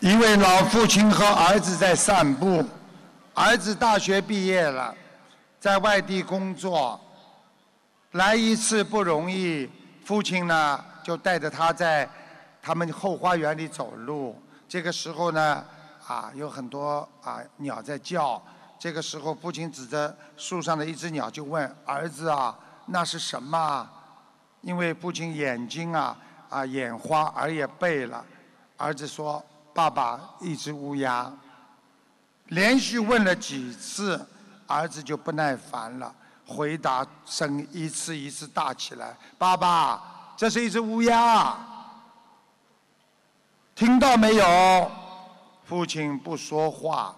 一位老父亲和儿子在散步，儿子大学毕业了，在外地工作，来一次不容易。父亲呢，就带着他在他们后花园里走路。这个时候呢，啊，有很多啊鸟在叫。这个时候，父亲指着树上的一只鸟就问儿子啊：“那是什么？”因为父亲眼睛啊啊眼花，耳也背了。儿子说。爸爸一只乌鸦，连续问了几次，儿子就不耐烦了，回答声一次一次大起来：“爸爸，这是一只乌鸦，听到没有？”父亲不说话，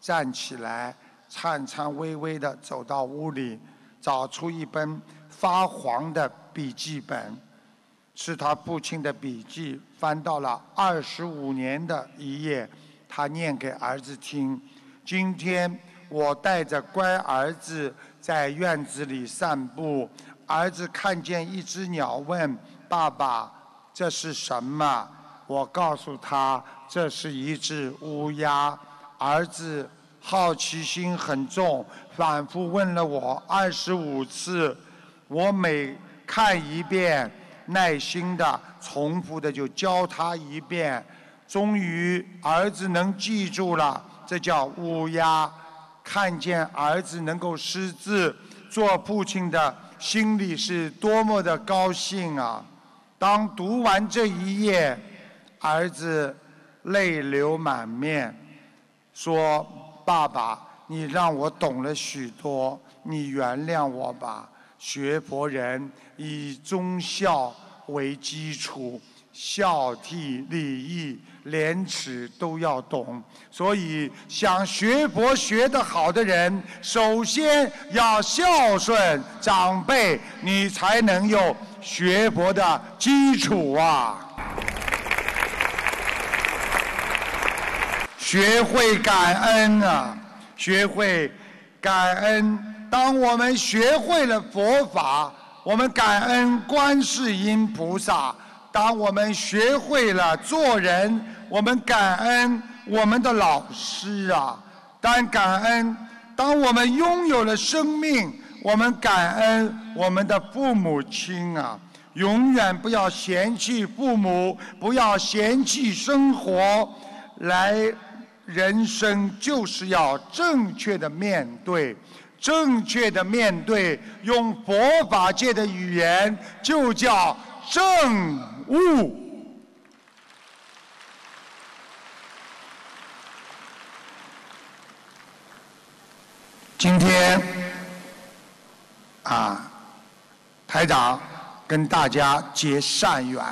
站起来，颤颤巍巍地走到屋里，找出一本发黄的笔记本。是他父亲的笔记，翻到了二十五年的一页，他念给儿子听。今天我带着乖儿子在院子里散步，儿子看见一只鸟，问爸爸：“这是什么？”我告诉他：“这是一只乌鸦。”儿子好奇心很重，反复问了我二十五次，我每看一遍。耐心的、重复的就教他一遍，终于儿子能记住了。这叫乌鸦。看见儿子能够识字，做父亲的心里是多么的高兴啊！当读完这一页，儿子泪流满面，说：“爸爸，你让我懂了许多，你原谅我吧。”学佛人以忠孝为基础，孝悌礼义廉耻都要懂。所以，想学佛学得好的人，首先要孝顺长辈，你才能有学佛的基础啊！学会感恩啊，学会感恩。当我们学会了佛法，我们感恩观世音菩萨；当我们学会了做人，我们感恩我们的老师啊；当感恩，当我们拥有了生命，我们感恩我们的父母亲啊！永远不要嫌弃父母，不要嫌弃生活，来，人生就是要正确的面对。正确的面对，用佛法界的语言，就叫正悟。今天，啊，台长跟大家结善缘，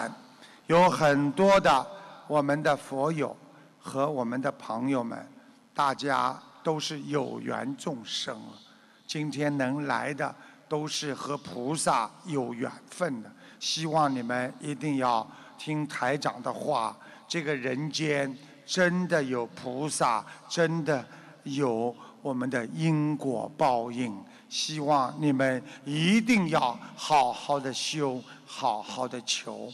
有很多的我们的佛友和我们的朋友们，大家都是有缘众生。今天能来的都是和菩萨有缘分的，希望你们一定要听台长的话。这个人间真的有菩萨，真的有我们的因果报应。希望你们一定要好好的修，好好的求。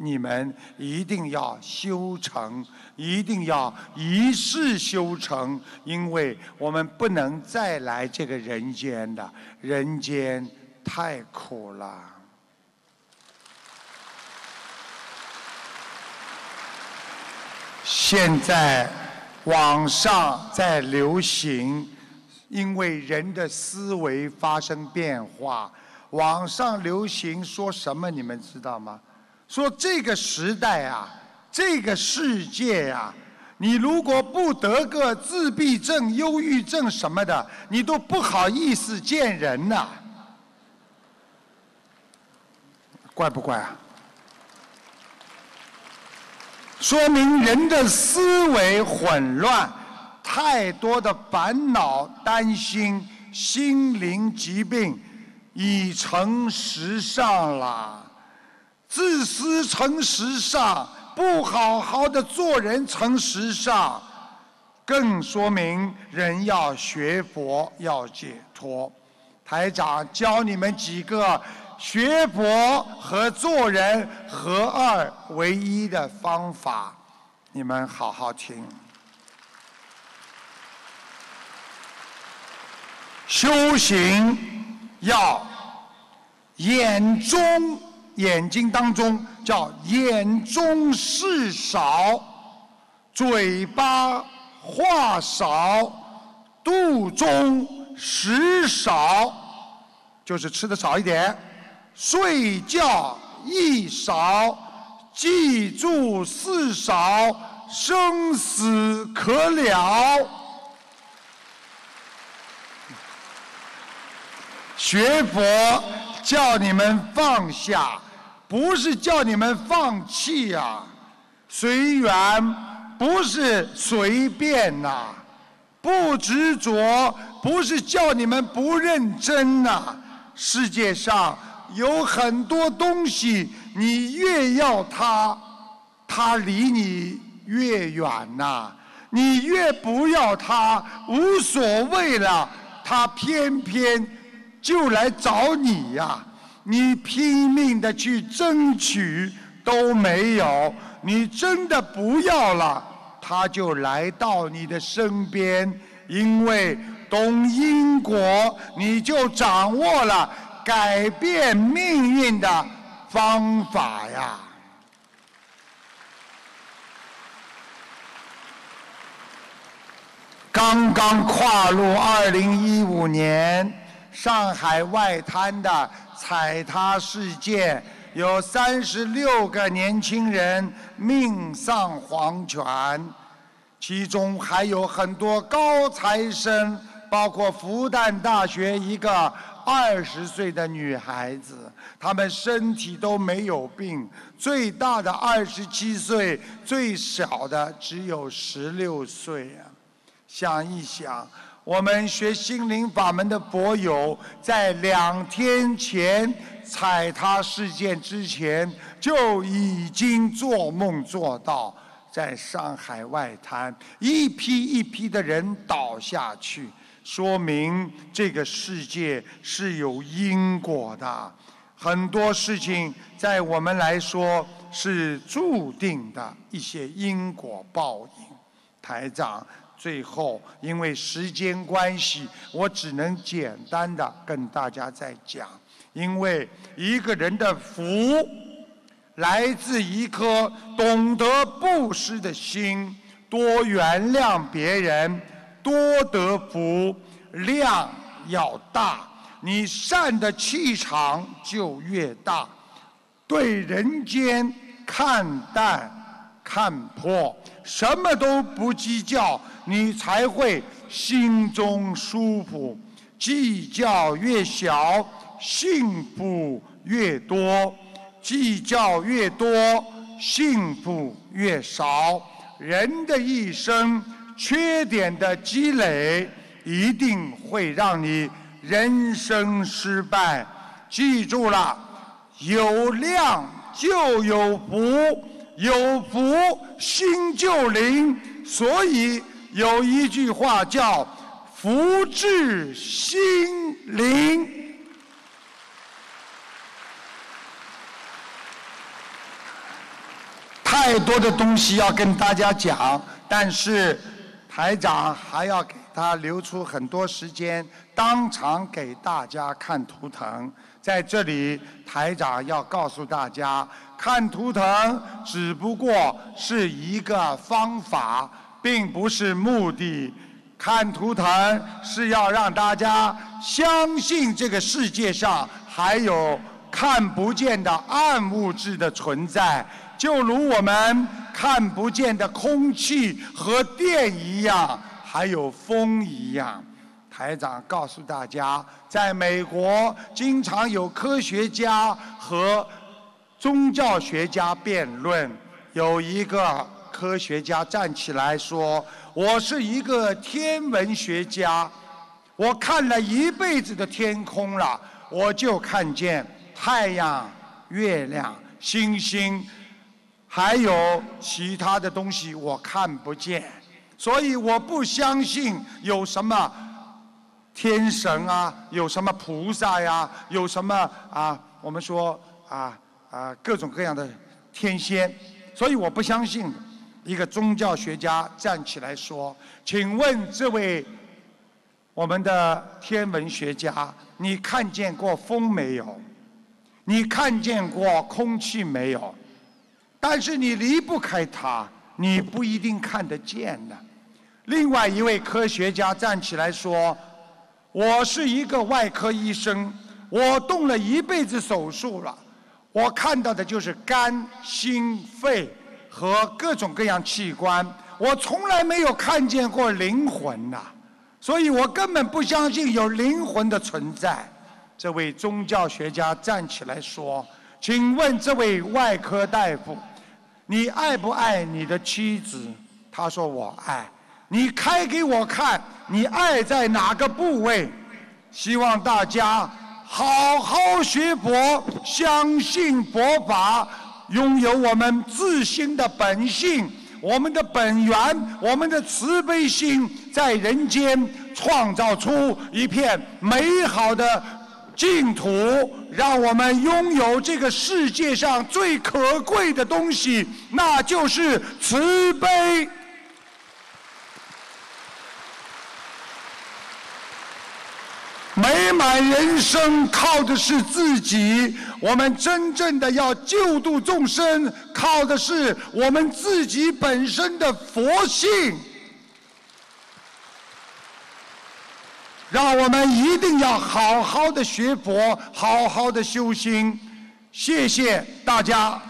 你们一定要修成，一定要一世修成，因为我们不能再来这个人间的，人间太苦了。现在网上在流行，因为人的思维发生变化，网上流行说什么？你们知道吗？说这个时代啊，这个世界呀，你如果不得个自闭症、忧郁症什么的，你都不好意思见人呐。怪不怪啊？说明人的思维混乱，太多的烦恼、担心，心灵疾病已成时尚了。自私成时尚，不好好的做人成时尚，更说明人要学佛要解脱。台长教你们几个学佛和做人合二为一的方法。你们好好听。修行要眼中眼睛当中叫眼中事少，嘴巴话少，肚中食少，就是吃的少一点，睡觉一少，记住事少，生死可了。学佛叫你们放下，不是叫你们放弃呀。随缘不是随便呐，不执着不是叫你们不认真呐。世界上有很多东西，你越要它，它离你越远呐。你越不要它，无所谓了，它偏偏。就来找你呀！你拼命的去争取都没有，你真的不要了，他就来到你的身边。因为懂因果，你就掌握了改变命运的方法呀！刚刚跨入二零一五年。上海外滩的踩踏事件，有三十六个年轻人命丧黄泉，其中还有很多高材生，包括复旦大学一个二十岁的女孩子，她们身体都没有病，最大的二十七岁，最小的只有十六岁啊！想一想。我们学心灵法门的博友，在两天前踩踏事件之前，就已经做梦做到，在上海外滩一批一批的人倒下去，说明这个世界是有因果的，很多事情在我们来说是注定的一些因果报应，台长。最后，因为时间关系，我只能简单的跟大家再讲。因为一个人的福，来自一颗懂得布施的心，多原谅别人，多得福，量要大，你善的气场就越大。对人间看淡。看破，什么都不计较，你才会心中舒服。计较越小，幸福越多；计较越多，幸福越少。人的一生，缺点的积累，一定会让你人生失败。记住了，有量就有福。有福心就灵，所以有一句话叫“福至心灵”。太多的东西要跟大家讲，但是台长还要给他留出很多时间，当场给大家看图腾。在这里，台长要告诉大家。看图腾只不过是一个方法，并不是目的。看图腾是要让大家相信这个世界上还有看不见的暗物质的存在，就如我们看不见的空气和电一样，还有风一样。台长告诉大家，在美国经常有科学家和。宗教学家辩论，有一个科学家站起来说：“我是一个天文学家，我看了一辈子的天空了，我就看见太阳、月亮、星星，还有其他的东西我看不见，所以我不相信有什么天神啊，有什么菩萨呀，有什么啊？我们说啊。”啊，各种各样的天仙，所以我不相信，一个宗教学家站起来说：“请问这位我们的天文学家，你看见过风没有？你看见过空气没有？但是你离不开它，你不一定看得见的。”另外一位科学家站起来说：“我是一个外科医生，我动了一辈子手术了，我看到的就是肝、心、肺。”和各种各样器官，我从来没有看见过灵魂呐，所以我根本不相信有灵魂的存在。这位宗教学家站起来说：“请问这位外科大夫，你爱不爱你的妻子？”他说：“我爱。”你开给我看，你爱在哪个部位？希望大家好好学佛，相信佛法。拥有我们自心的本性，我们的本源，我们的慈悲心，在人间创造出一片美好的净土，让我们拥有这个世界上最可贵的东西，那就是慈悲。美满人生靠的是自己，我们真正的要救度众生，靠的是我们自己本身的佛性。让我们一定要好好的学佛，好好的修心。谢谢大家。